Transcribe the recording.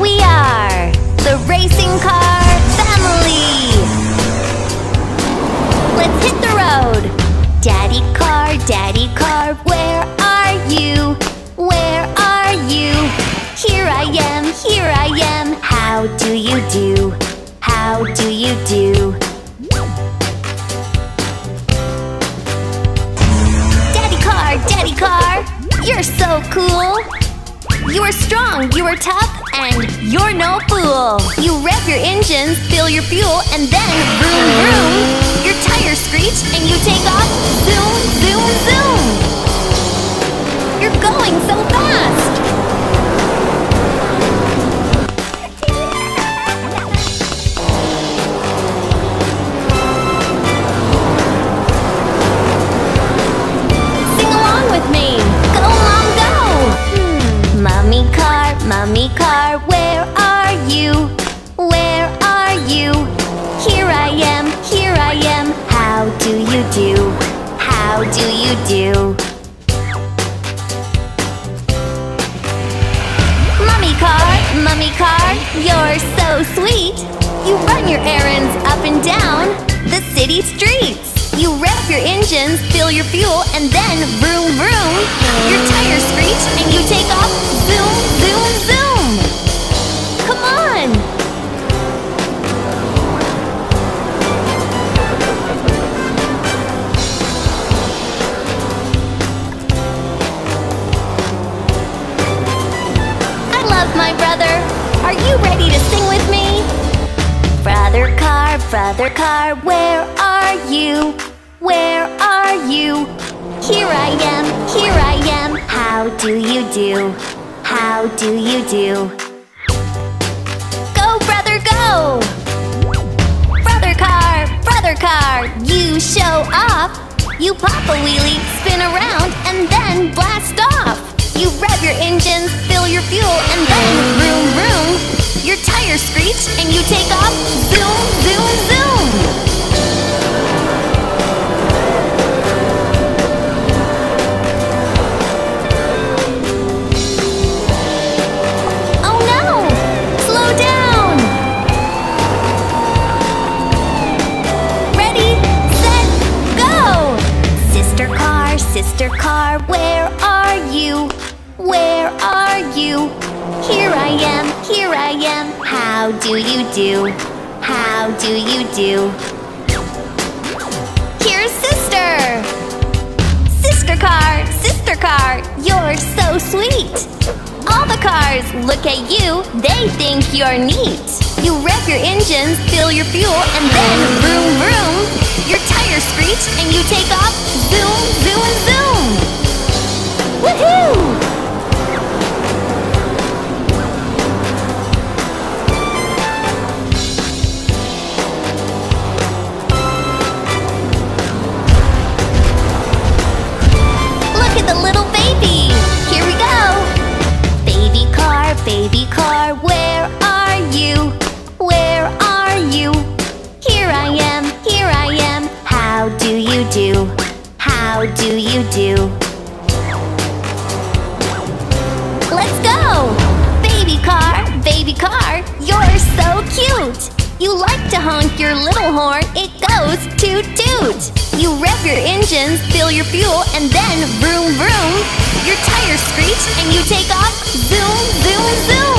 We are the Racing Car Family. Let's hit the road. Daddy Car, Daddy Car, where are you? Where are you? Here I am, here I am. How do you do? How do you do? Daddy Car, you're so cool. You are strong, you are tough, and you're no fool. You rev your engines, fill your fuel, and then vroom vroom. Car, car, you're so sweet. You run your errands up and down the city streets. You rev your engines, fill your fuel, and then vroom vroom. Your tires screech and you take off. Zoom, zoom, zoom. Come on. I love my brother. Are you ready to sing with me? Brother car, brother car, where are you? Where are you? Here I am, here I am. How do you do? How do you do? Go, brother, go! Brother car, brother car, you show off. You pop a wheelie, spin around, and then blast off. You rev your engines, fill your fuel, and then vroom vroom. Your tires screech and you take off. Zoom, zoom, zoom. Oh no! Slow down! Ready, set, go! Sister car, sister car, where you? Here I am, here I am. How do you do? How do you do? Here's sister! Sister car, sister car, you're so sweet. All the cars look at you, they think you're neat. You rev your engines, fill your fuel, and then vroom vroom. Your tires screech and you take off. Zoom, zoom, zoom. Woohoo! Fill your fuel, and then vroom vroom! Your tires screech and you take off. Zoom, zoom, zoom!